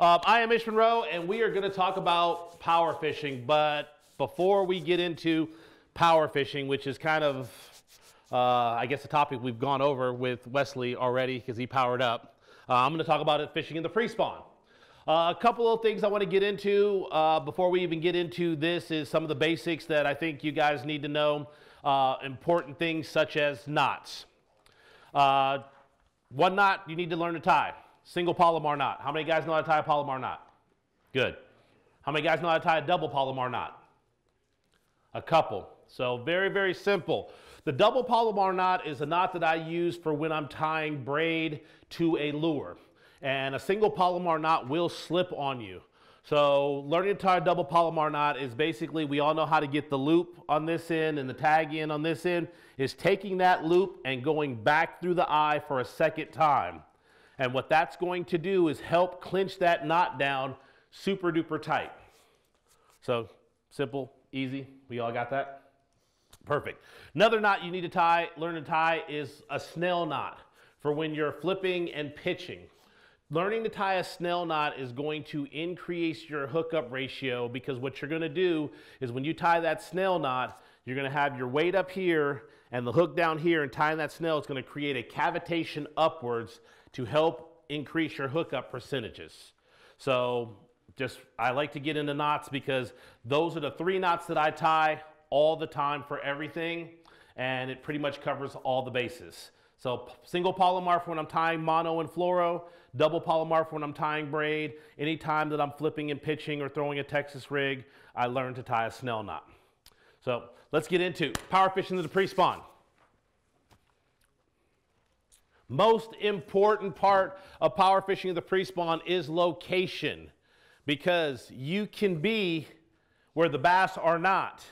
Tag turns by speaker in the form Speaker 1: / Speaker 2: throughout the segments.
Speaker 1: Um, I am Ish Monroe, and we are going to talk about power fishing. But before we get into power fishing, which is kind of, uh, I guess, a topic we've gone over with Wesley already because he powered up, uh, I'm going to talk about it fishing in the pre-spawn. Uh, a couple of things I want to get into uh, before we even get into this is some of the basics that I think you guys need to know. Uh, important things such as knots. Uh, one knot you need to learn to tie. Single Palomar knot. How many guys know how to tie a Palomar knot? Good. How many guys know how to tie a double Palomar knot? A couple. So very, very simple. The double Palomar knot is a knot that I use for when I'm tying braid to a lure. And a single Palomar knot will slip on you. So learning to tie a double Palomar knot is basically, we all know how to get the loop on this end and the tag end on this end, is taking that loop and going back through the eye for a second time. And what that's going to do is help clinch that knot down super duper tight. So simple, easy. We all got that? Perfect. Another knot you need to tie, learn to tie is a snell knot for when you're flipping and pitching. Learning to tie a snell knot is going to increase your hookup ratio because what you're going to do is when you tie that snell knot, you're going to have your weight up here and the hook down here and tying that snell is going to create a cavitation upwards to help increase your hookup percentages. So just, I like to get into knots because those are the three knots that I tie all the time for everything and it pretty much covers all the bases. So single Palomar when I'm tying mono and fluoro, double Palomar when I'm tying braid. Anytime that I'm flipping and pitching or throwing a Texas rig, I learn to tie a snell knot. So let's get into power fishing to the pre-spawn. Most important part of power fishing the pre-spawn is location because you can be where the bass are not.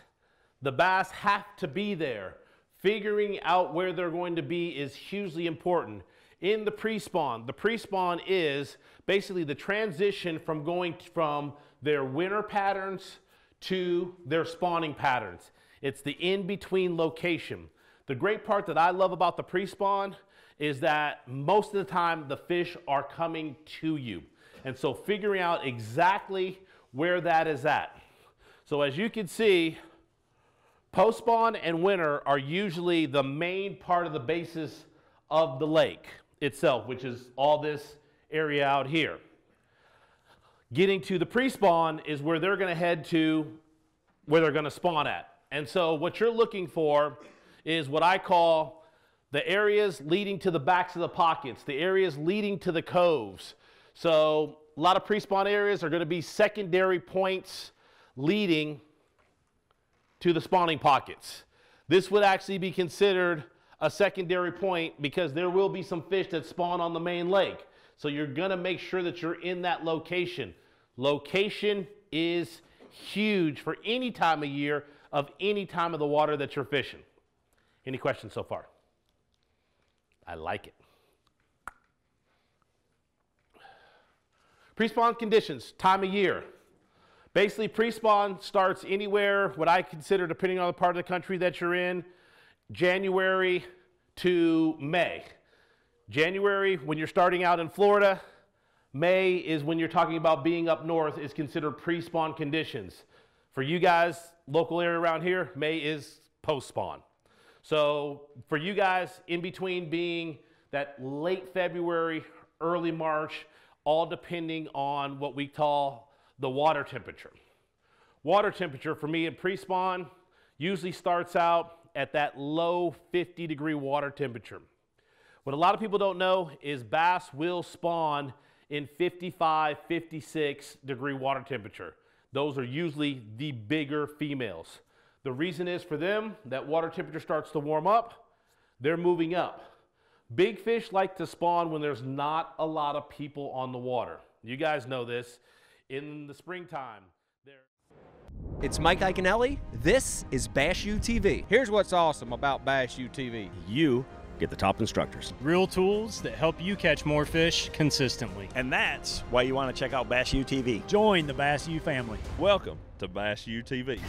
Speaker 1: The bass have to be there. Figuring out where they're going to be is hugely important. In the pre-spawn, the pre-spawn is basically the transition from going from their winter patterns to their spawning patterns. It's the in-between location. The great part that I love about the pre-spawn is that most of the time the fish are coming to you. And so figuring out exactly where that is at. So as you can see, post spawn and winter are usually the main part of the basis of the lake itself, which is all this area out here. Getting to the pre-spawn is where they're gonna head to where they're gonna spawn at. And so what you're looking for is what I call the areas leading to the backs of the pockets, the areas leading to the coves. So a lot of pre-spawn areas are going to be secondary points leading to the spawning pockets. This would actually be considered a secondary point because there will be some fish that spawn on the main lake. So you're going to make sure that you're in that location. Location is huge for any time of year of any time of the water that you're fishing. Any questions so far? I like it. Pre-spawn conditions, time of year. Basically, pre-spawn starts anywhere, what I consider, depending on the part of the country that you're in, January to May. January, when you're starting out in Florida, May is when you're talking about being up north, is considered pre-spawn conditions. For you guys, local area around here, May is post-spawn. So for you guys, in between being that late February, early March, all depending on what we call the water temperature. Water temperature for me in pre-spawn usually starts out at that low 50 degree water temperature. What a lot of people don't know is bass will spawn in 55, 56 degree water temperature. Those are usually the bigger females. The reason is for them, that water temperature starts to warm up, they're moving up. Big fish like to spawn when there's not a lot of people on the water. You guys know this. In the springtime,
Speaker 2: it's Mike Iaconelli. This is Bass U TV.
Speaker 3: Here's what's awesome about Bass U TV.
Speaker 4: You get the top instructors.
Speaker 5: Real tools that help you catch more fish consistently.
Speaker 6: And that's why you want to check out Bass U TV.
Speaker 7: Join the Bass U family.
Speaker 8: Welcome to Bass U TV.